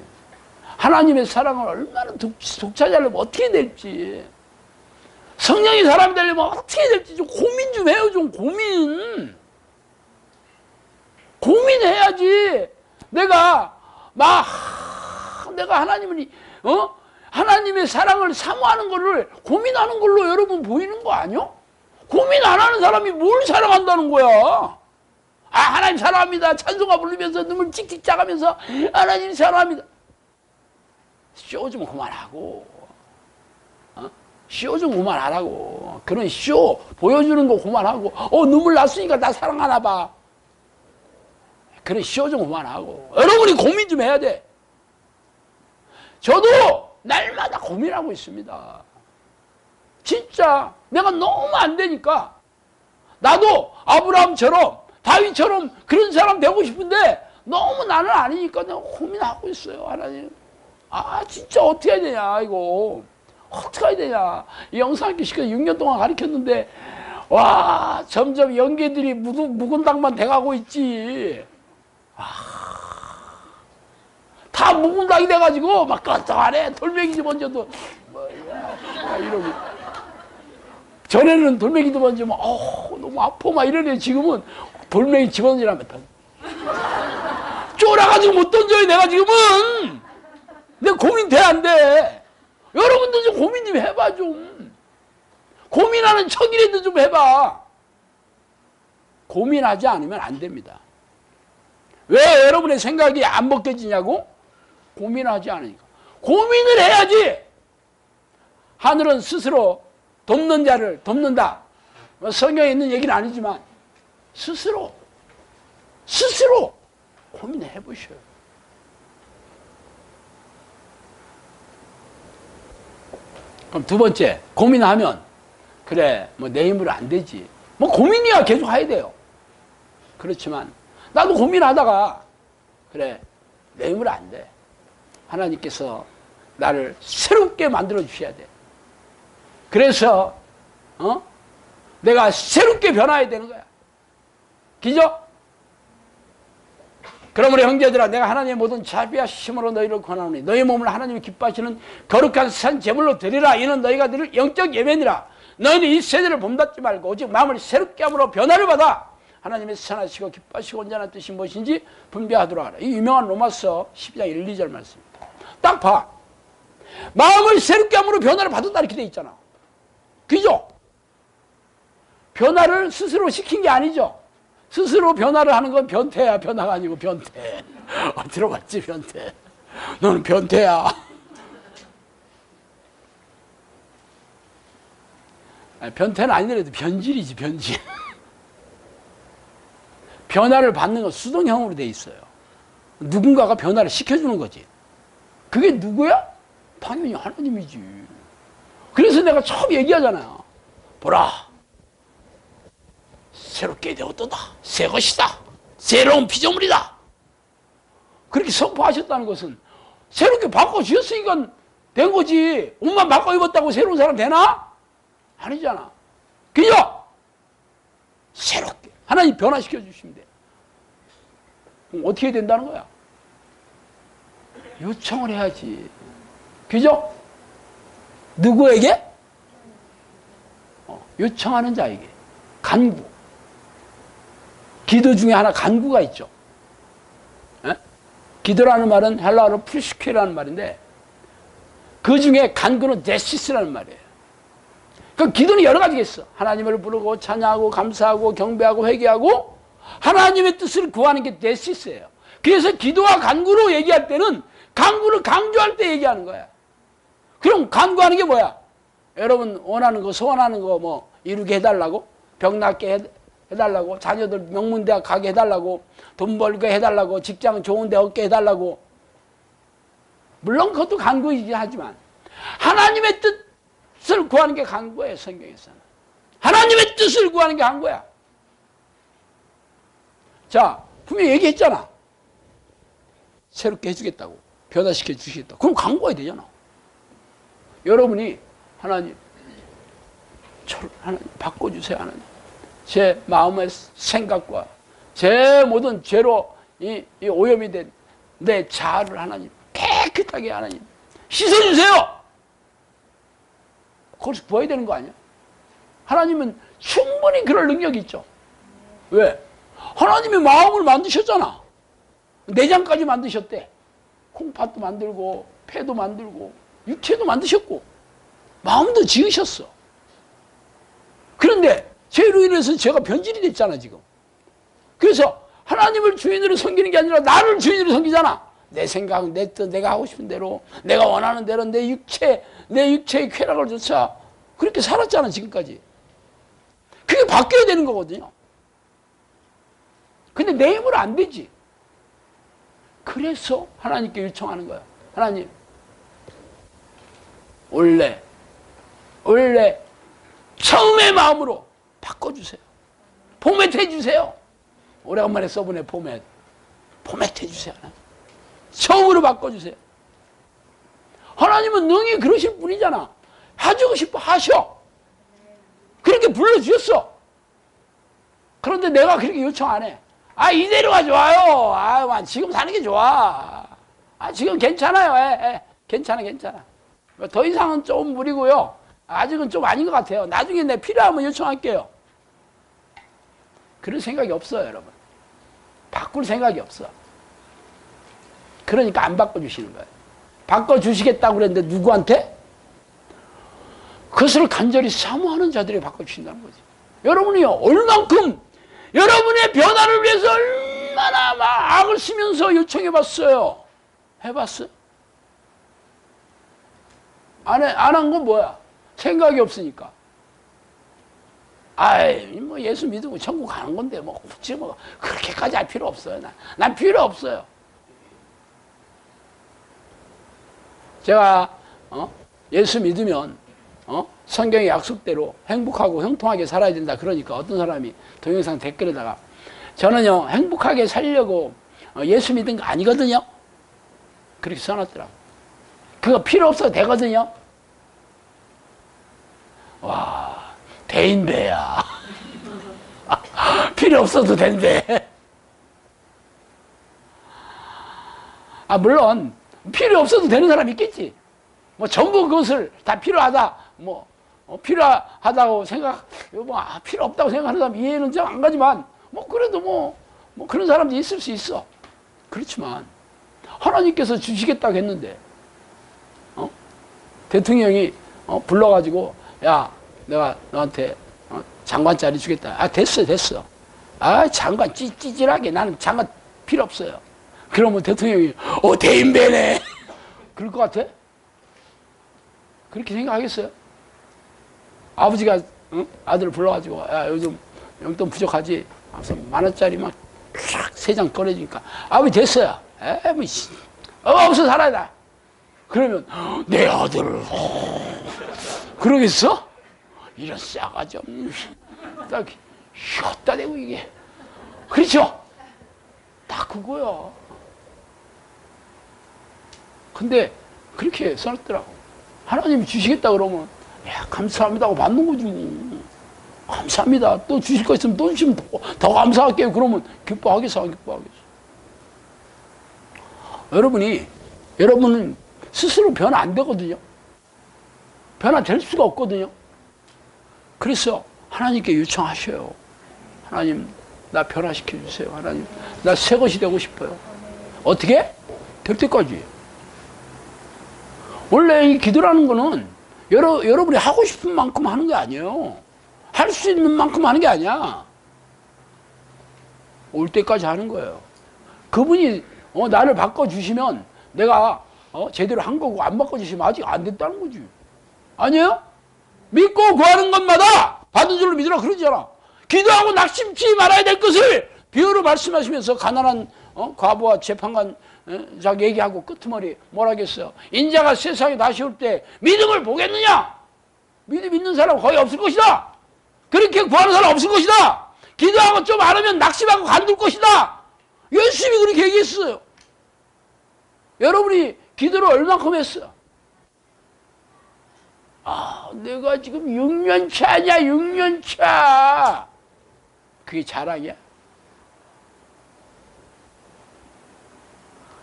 하나님의 사랑을 얼마나 독차지하려면 어떻게 될지. 성령이 사람이 되려면 어떻게 될지 좀 고민 좀 해요 좀 고민. 고민해야지. 내가 막 내가 하나님을 어? 하나님의 사랑을 사모하는 거를 고민하는 걸로 여러분 보이는 거 아니요? 고민 안 하는 사람이 뭘 사랑한다는 거야? 아 하나님 사랑합니다. 찬송가 부르면서 눈물 찍찍 짜가면서 하나님 사랑합니다 쇼 좀 그만하고 어? 쇼좀 그만하라고. 그런 쇼 보여주는 거 그만하고 어 눈물 났으니까 나 사랑하나 봐. 그런 쇼 좀 그만하고 여러분이 고민 좀 해야 돼. 저도 날마다 고민하고 있습니다. 진짜 내가 너무 안 되니까 나도 아브라함처럼 다윗처럼 그런 사람 되고 싶은데 너무 나는 아니니까 내가 고민하고 있어요 하나님. 아 진짜 어떻게 해야 되냐 이거. 어떻게 해야 되냐. 이 영상학교 시켜 6년 동안 가르쳤는데 와 점점 연계들이 묵은, 묵은 당만 돼가고 있지. 아, 다 묵은 당이 돼가지고 막 껐다하네. 돌멩이 좀 얹어도. 뭐야 이러고. 전에는 돌멩이도 얹으면 어 너무 아파. 막 이러네. 지금은 돌멩이 집어넣으라면 쫄아가지고 못 던져요 내가 지금은 내 고민 돼 안 돼? 여러분도 좀 고민 좀 해봐 좀. 고민하는 척이라도 좀 해봐. 고민하지 않으면 안 됩니다. 왜 여러분의 생각이 안 벗겨지냐고? 고민하지 않으니까. 고민을 해야지! 하늘은 스스로 돕는 자를 돕는다. 뭐 성경에 있는 얘기는 아니지만 스스로 스스로 고민해 보셔요 그럼 두 번째 고민하면. 그래 뭐 내 힘으로 안 되지. 뭐 고민이야. 계속 해야 돼요. 그렇지만 나도 고민하다가 그래 내 힘으로 안돼. 하나님께서 나를 새롭게 만들어 주셔야 돼. 그래서 어? 내가 새롭게 변화해야 되는 거야. 기죠? 그러므로 형제들아 내가 하나님의 모든 자비와 힘으로 너희를 권하노니 너희 몸을 하나님이 기뻐하시는 거룩한 산 제물로 드리라. 이는 너희가 드릴 영적 예배니라. 너희는 이 세대를 본받지 말고 오직 마음을 새롭게 함으로 변화를 받아 하나님의 선하시고 기뻐하시고 온전한 뜻이 무엇인지 분별하도록 하라. 이 유명한 로마서 12장 1, 2절 말씀입니다 딱 봐. 마음을 새롭게 함으로 변화를 받았다 이렇게 돼 있잖아. 그죠? 변화를 스스로 시킨 게 아니죠 스스로 변화를 하는 건 변태야. 변화가 아니고 변태. 어, 들어봤지 변태? 너는 변태야. 아니, 변태는 아니더라도 변질이지 변질. 변화를 받는 건 수동형으로 돼 있어요. 누군가가 변화를 시켜주는 거지. 그게 누구야? 당연히 하나님이지. 그래서 내가 처음 얘기하잖아요. 보라 새롭게 되었도다. 새 것이다. 새로운 피조물이다. 그렇게 선포하셨다는 것은 새롭게 바꿔 주셨으니까 된 거지. 옷만 바꿔 입었다고 새로운 사람 되나? 아니잖아. 그죠? 새롭게. 하나님 변화시켜 주시면 돼. 그럼 어떻게 된다는 거야? 요청을 해야지. 그죠? 누구에게? 어, 요청하는 자에게. 간구. 기도 중에 하나 간구가 있죠. 에? 기도라는 말은 헬라어로 προσευχή라는 말인데 그 중에 간구는 δέησις라는 말이에요. 그 기도는 여러 가지가 있어. 하나님을 부르고 찬양하고 감사하고 경배하고 회개하고 하나님의 뜻을 구하는 게 δέησις예요. 그래서 기도와 간구로 얘기할 때는 간구를 강조할 때 얘기하는 거야. 그럼 간구하는 게 뭐야? 여러분 원하는 거 소원하는 거 뭐 이루게 해달라고 병 낫게 해 달라고 자녀들 명문대학 가게 해달라고 돈 벌게 해달라고 직장 좋은 데 얻게 해달라고. 물론 그것도 간구이긴 하지만 하나님의 뜻을 구하는 게 간구예요 성경에서는. 하나님의 뜻을 구하는 게 간구야. 자 분명히 얘기했잖아. 새롭게 해주겠다고 변화시켜 주시겠다 그럼 간구해야 되잖아. 여러분이 하나님 저를 하나님 바꿔주세요 하나님 제 마음의 생각과 제 모든 죄로 이, 이 오염이 된 내 자아를 하나님 깨끗하게 하나님 씻어주세요. 거기서 부어야 되는 거 아니야? 하나님은 충분히 그럴 능력이 있죠. 왜? 하나님이 마음을 만드셨잖아. 내장까지 만드셨대. 콩팥도 만들고 폐도 만들고 육체도 만드셨고 마음도 지으셨어. 그런데 죄로 인해서 제가 변질이 됐잖아 지금. 그래서 하나님을 주인으로 섬기는 게 아니라 나를 주인으로 섬기잖아. 내 생각, 내 뜻, 내가 하고 싶은 대로, 내가 원하는 대로 내 육체, 내 육체의 쾌락을 조차 그렇게 살았잖아, 지금까지. 그게 바뀌어야 되는 거거든요. 근데 내 힘으로 안 되지. 그래서 하나님께 요청하는 거야. 하나님, 원래, 원래 처음의 마음으로 바꿔주세요. 포맷 해주세요. 오래간만에 써보네, 포맷. 포맷 해주세요. 처음으로 바꿔주세요. 하나님은 능히 그러실 분이잖아. 해주고 싶어 하셔. 그렇게 불러주셨어. 그런데 내가 그렇게 요청 안 해. 아, 이대로가 좋아요. 아, 지금 사는 게 좋아. 아, 지금 괜찮아요. 에, 에. 괜찮아, 괜찮아. 더 이상은 좀 무리고요. 아직은 좀 아닌 것 같아요. 나중에 내 필요하면 요청할게요. 그런 생각이 없어요, 여러분. 바꿀 생각이 없어. 그러니까 안 바꿔주시는 거예요. 바꿔주시겠다고 그랬는데 누구한테? 그것을 간절히 사모하는 자들이 바꿔주신다는 거지. 여러분이요, 얼만큼 여러분의 변화를 위해서 얼마나 막 악을 쓰면서 요청해 봤어요. 해봤어? 안, 안 한 건 뭐야? 생각이 없으니까. 아이, 뭐 예수 믿으면 천국 가는 건데, 뭐, 굳이 뭐, 그렇게까지 할 필요 없어요. 난, 난 필요 없어요. 제가, 어? 예수 믿으면, 어? 성경의 약속대로 행복하고 형통하게 살아야 된다. 그러니까 어떤 사람이 동영상 댓글에다가 저는요, 행복하게 살려고 어, 예수 믿은 거 아니거든요. 그렇게 써놨더라고. 그거 필요 없어도 되거든요. 와, 대인배야. 필요 없어도 된대. 아, 물론, 필요 없어도 되는 사람 있겠지. 뭐, 전부 그것을 다 필요하다, 뭐, 어, 필요하다고 생각, 뭐, 아, 필요 없다고 생각하는 사람 이해는 좀 안 가지만, 뭐, 그래도 뭐, 뭐, 그런 사람도 있을 수 있어. 그렇지만, 하나님께서 주시겠다고 했는데, 어? 대통령이, 어, 불러가지고, 야, 내가 너한테 어, 장관 자리 주겠다. 아, 됐어, 됐어. 아, 장관 찌, 찌질하게. 나는 장관 필요 없어요. 그러면 대통령이, 어, 대인배네. 그럴 것 같아? 그렇게 생각하겠어요? 아버지가 응? 아들을 불러가지고 야 요즘 용돈 부족하지? 그래서 만 원짜리만 싹세장 꺼내주니까 아버지 됐어요. 에이 뭐 어, 없어 살아야 돼. 그러면 내 아들 그러겠어? 이런 싸가지 없는 딱 쉬었다 대고 이게 그렇죠? 다 그거야. 근데 그렇게 써놨더라고. 하나님이 주시겠다 그러면 야 감사합니다 하고 받는 거지 뭐. 감사합니다. 또 주실 거 있으면 또 주시면 더, 더 감사할게요. 그러면 기뻐하겠어, 안 기뻐하겠어. 여러분이, 여러분은 스스로 변화 안 되거든요. 변화 될 수가 없거든요. 그래서 하나님께 요청하셔요. 하나님, 나 변화시켜 주세요. 하나님, 나 새 것이 되고 싶어요. 어떻게? 될 때까지. 원래 이 기도라는 거는 여러, 여러분이 하고 싶은 만큼 하는 게 아니에요. 할 수 있는 만큼 하는 게 아니야. 올 때까지 하는 거예요. 그분이 어, 나를 바꿔주시면 내가 어, 제대로 한 거고 안 바꿔주시면 아직 안 됐다는 거지. 아니에요? 믿고 구하는 것마다 받은 줄로 믿으라 그러잖아. 기도하고 낙심치 말아야 될 것을 비유로 말씀하시면서 가난한 어? 과부와 재판관 자 얘기하고 끄트머리 뭐라겠어요. 인자가 세상에 다시 올 때 믿음을 보겠느냐? 믿음 있는 사람 거의 없을 것이다. 그렇게 구하는 사람 없을 것이다. 기도하고 좀안 하면 낙심하고 간둘 것이다. 열심히 그렇게 얘기했어요. 여러분이 기도를 얼만큼 했어? 아, 내가 지금 6년 차냐, 6년 차. 그게 자랑이야?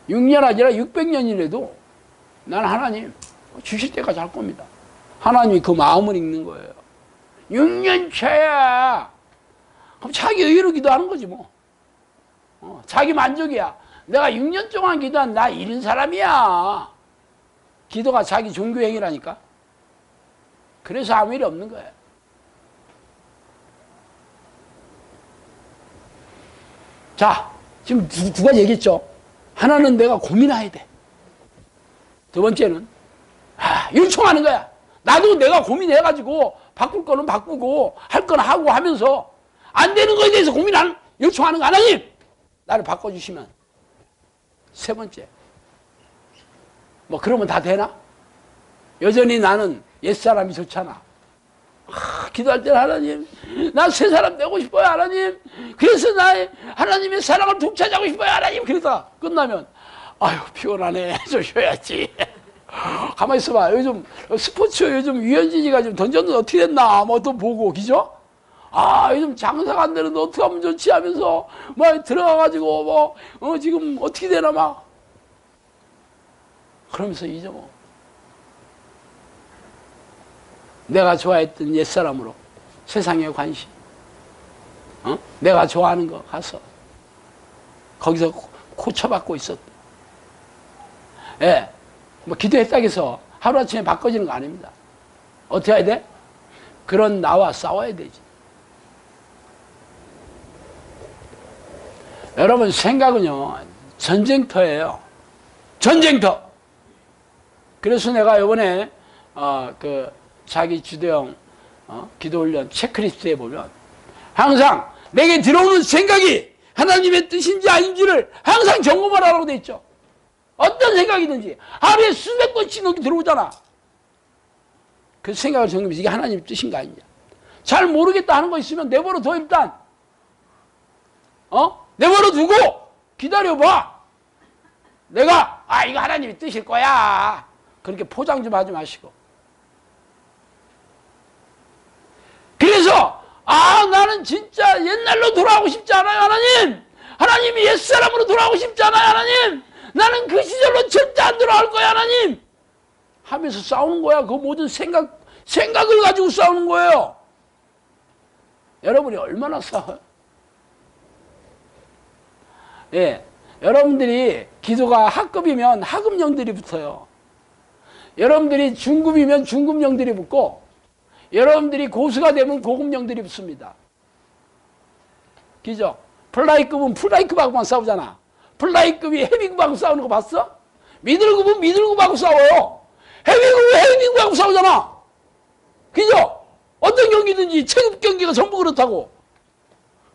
6년 아니라 600년이라도 난 하나님 주실 때까지 할 겁니다. 하나님이 그 마음을 읽는 거예요. 6년 차야. 그럼 자기 의로 기도하는 거지 뭐. 어, 자기 만족이야. 내가 6년 동안 기도한 나 이런 사람이야. 기도가 자기 종교행위라니까. 그래서 아무 일이 없는 거예요. 자, 지금 두, 두 가지 얘기했죠. 하나는 내가 고민해야 돼. 두 번째는 아, 요청하는 거야. 나도 내가 고민해가지고 바꿀 거는 바꾸고 할 거는 하고 하면서 안 되는 거에 대해서 고민하는 요청하는 거 하나님 나를 바꿔주시면 세 번째 뭐 그러면 다 되나? 여전히 나는 옛사람이 좋잖아. 아, 기도할 때는 하나님 나 새 사람 되고 싶어요 하나님. 그래서 나 하나님의 사랑을 독차지하고 싶어요 하나님. 그러다 끝나면 아유 피곤하네. 좀 쉬어야지. 가만히 있어봐. 요즘 스포츠 요즘 유현진이가 좀 던졌는데 어떻게 됐나? 뭐 또 보고 그죠? 아 요즘 장사가 안 되는데 어떻게 하면 좋지 하면서 막 들어가가지고 뭐 어, 지금 어떻게 되나 막. 그러면서 잊어먹어 내가 좋아했던 옛사람으로 세상에 관심. 어? 내가 좋아하는 거 가서 거기서 고- 고쳐받고 있었다. 예, 뭐 기도했다고 해서 하루아침에 바꿔지는 거 아닙니다. 어떻게 해야 돼? 그런 나와 싸워야 되지. 여러분 생각은요 전쟁터예요. 전쟁터! 그래서 내가 이번에 어, 그 자기 주도형 어, 기도훈련 체크리스트에 보면 항상 내게 들어오는 생각이 하나님의 뜻인지 아닌지를 항상 점검을 하라고 돼 있죠. 어떤 생각이든지 하루에 수백 번씩 넘게 들어오잖아. 그 생각을 점검해서 이게 하나님의 뜻인가 아닌가. 잘 모르겠다 하는 거 있으면 내버려 둬 일단. 어? 내버려 두고 기다려봐. 내가 아 이거 하나님의 뜻일 거야. 그렇게 포장 좀 하지 마시고. 그래서 아 나는 진짜 옛날로 돌아가고 싶지 않아요 하나님. 하나님이 옛사람으로 돌아가고 싶지 않아요 하나님. 나는 그 시절로 절대 안 돌아갈 거야 하나님. 하면서 싸우는 거야. 그 모든 생각 생각을 가지고 싸우는 거예요. 여러분이 얼마나 싸워요? 예. 여러분들이 기도가 학급이면 학급령들이 붙어요. 여러분들이 중급이면 중급령들이 붙고 여러분들이 고수가 되면 고급령들이 붙습니다. 그죠? 플라이급은 플라이급하고만 싸우잖아. 플라이급이 헤비급하고 싸우는 거 봤어? 미들급은 미들급하고 싸워요. 헤비급은 헤비급하고 싸우잖아. 그죠? 어떤 경기든지 체급 경기가 전부 그렇다고.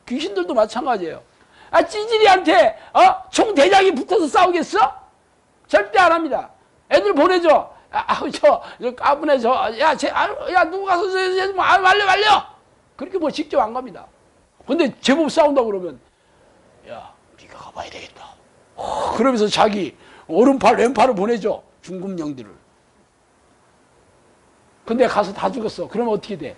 귀신들도 마찬가지예요. 아, 찌질이한테, 어? 총 대장이 붙어서 싸우겠어? 절대 안 합니다. 애들 보내줘. 아, 아우, 저, 저 까분해, 저, 야, 쟤, 아, 야, 누구 가서, 저, 저, 뭐, 아, 말려, 말려! 그렇게 뭐 직접 안 갑니다. 근데 제법 싸운다 그러면, 야, 네가 가봐야 되겠다. 어, 그러면서 자기 오른팔, 왼팔을 보내줘. 중급령들을. 근데 가서 다 죽었어. 그러면 어떻게 돼?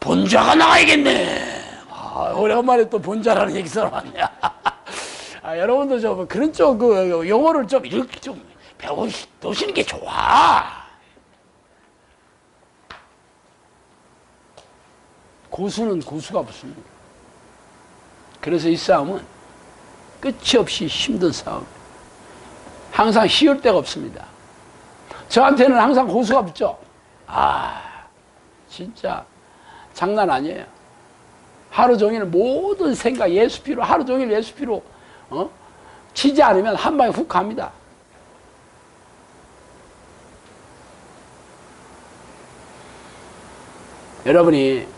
본자가 나가야겠네. 아, 오랜만에 또 본자라는 얘기 써놨네. 아, 여러분도 좀 그런 쪽 그 용어를 좀 이렇게 좀 배우시는 게 좋아. 고수는 고수가 붙습니다. 그래서 이 싸움은 끝이 없이 힘든 싸움. 항상 쉬울 데가 없습니다. 저한테는 항상 고수가 붙죠. 아, 진짜 장난 아니에요. 하루 종일 모든 생각 예수피로 하루 종일 예수피로 어? 치지 않으면 한 방에 훅 갑니다. 여러분이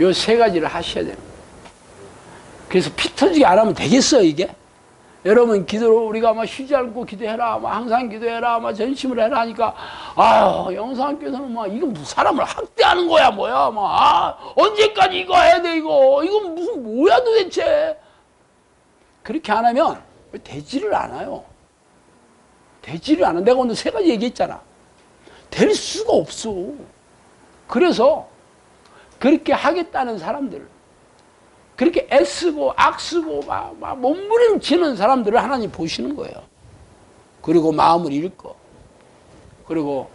요 세 가지를 하셔야 됩니다. 그래서 피 터지게 안 하면 되겠어 이게? 여러분 기도로 우리가 막 쉬지 않고 기도해라, 막 항상 기도해라, 막 전심을 해라 하니까 아유 영상께서는 막 이건 무슨 사람을 학대하는 거야 뭐야, 막 아, 언제까지 이거 해야 돼 이거 이건 무슨 뭐야 도대체? 그렇게 안 하면 되지를 않아요. 되지를 않아. 내가 오늘 세 가지 얘기했잖아. 될 수가 없어. 그래서 그렇게 하겠다는 사람들, 그렇게 애쓰고 악쓰고 막, 막 몸부림치는 사람들을 하나님 보시는 거예요. 그리고 마음을 읽고, 그리고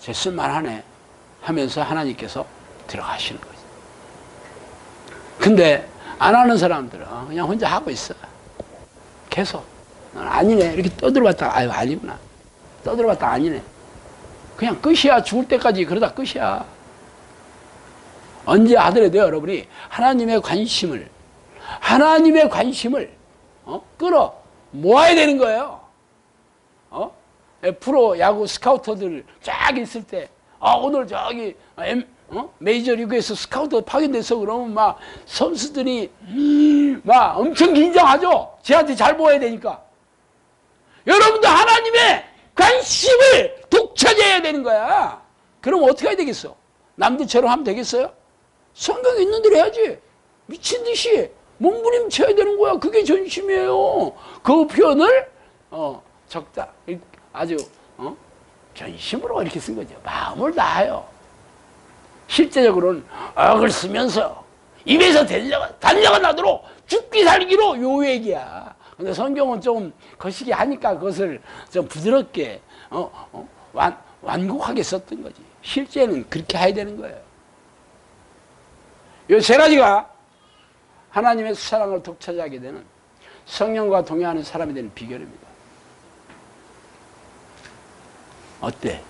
제 쓸만하네 하면서 하나님께서 들어가시는 거죠. 근데 안 하는 사람들은 그냥 혼자 하고 있어. 계속. 난 아니네. 이렇게 떠들어봤다가, 아유, 아니구나. 떠들어봤다가 아니네. 그냥 끝이야. 죽을 때까지 그러다 끝이야. 언제 하더라도 여러분이 하나님의 관심을, 하나님의 관심을, 어? 끌어 모아야 되는 거예요. 어? 프로 야구 스카우터들 쫙 있을 때, 아, 오늘 저기, 엠, 어? 메이저 리그에서 스카우터 파견돼서 그러면 막 선수들이 음, 막 엄청 긴장하죠? 쟤한테 잘 보여야 되니까. 여러분도 하나님의 관심을 독차지해야 되는 거야. 그럼 어떻게 해야 되겠어? 남들처럼 하면 되겠어요? 성경에 있는 대로 해야지. 미친 듯이 몸부림쳐야 되는 거야. 그게 전심이에요. 그 표현을 어, 적다. 아주 어? 전심으로 이렇게 쓴 거죠. 마음을 다해요. 실제적으로는 억을 쓰면서 입에서 달려가, 달려가 나도록 죽기 살기로 요 얘기야. 근데 성경은 좀 거시기 하니까 그것을 좀 부드럽게 어, 어, 완, 완곡하게 썼던 거지. 실제는 그렇게 해야 되는 거예요. 이 세 가지가 하나님의 사랑을 독차지하게 되는 성령과 동행하는 사람이 되는 비결입니다. 어때?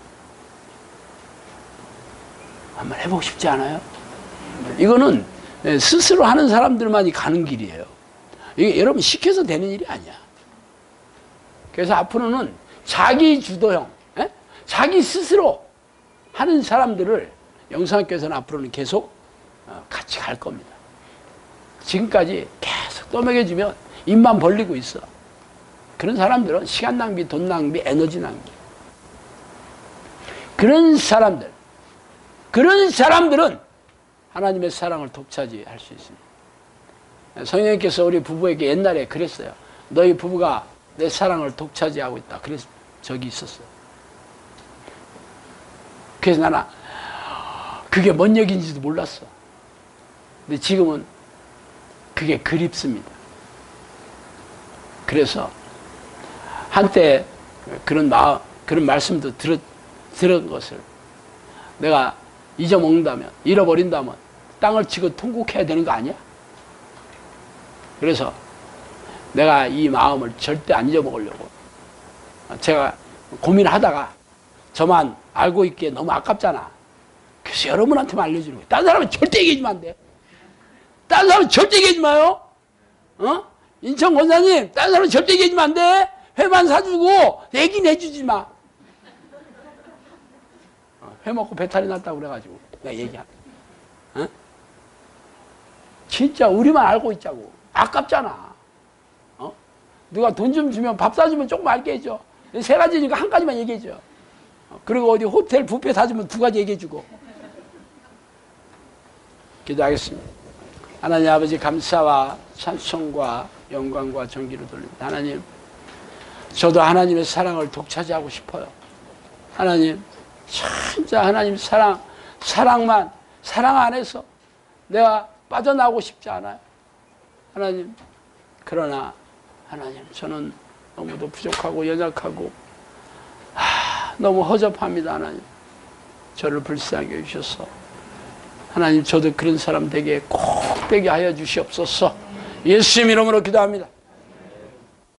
한번 해보고 싶지 않아요? 이거는 스스로 하는 사람들만이 가는 길이에요. 이게 여러분 시켜서 되는 일이 아니야. 그래서 앞으로는 자기 주도형, 에? 자기 스스로 하는 사람들을 영상학교에서는 앞으로는 계속 어, 같이 갈 겁니다. 지금까지 계속 떠먹여주면 입만 벌리고 있어. 그런 사람들은 시간 낭비, 돈 낭비, 에너지 낭비. 그런 사람들, 그런 사람들은 하나님의 사랑을 독차지할 수 있습니다. 성령님께서 우리 부부에게 옛날에 그랬어요. 너희 부부가 내 사랑을 독차지하고 있다. 그래서 적이 있었어요. 그래서 나는 그게 뭔 얘기인지도 몰랐어. 근데 지금은 그게 그립습니다. 그래서 한때 그런 마 그런 말씀도 들었, 들은 것을 내가 잊어먹는다면, 잃어버린다면 땅을 치고 통곡해야 되는 거 아니야? 그래서 내가 이 마음을 절대 안 잊어먹으려고 제가 고민하다가 저만 알고 있기에 너무 아깝잖아. 그래서 여러분한테만 알려주는 거예요. 다른 사람은 절대 얘기하면 안 돼. 다른 사람은 절대 얘기하지 마요. 어? 인천 권사님, 다른 사람은 절대 얘기하면 안 돼. 회만 사주고 얘기는 해주지 마. 어, 회 먹고 배탈이 났다고 그래가지고 내가 얘기할게. 어? 진짜 우리만 알고 있자고. 아깝잖아. 어? 누가 돈 좀 주면 밥 사주면 조금 알게 해줘. 세 가지니까 한 가지만 얘기해줘. 어, 그리고 어디 호텔 뷔페 사주면 두 가지 얘기해주고. 기도하겠습니다. 하나님 아버지 감사와 찬송과 영광과 존귀를 돌립니다. 하나님, 저도 하나님의 사랑을 독차지하고 싶어요. 하나님, 진짜 하나님 사랑, 사랑만, 사랑 안에서 내가 빠져나오고 싶지 않아요. 하나님, 그러나 하나님, 저는 너무도 부족하고 연약하고 아, 너무 허접합니다. 하나님, 저를 불쌍히 여주셔서 하나님, 저도 그런 사람 되게 꼭 되게 하여 주시옵소서. 예수님 이름으로 기도합니다.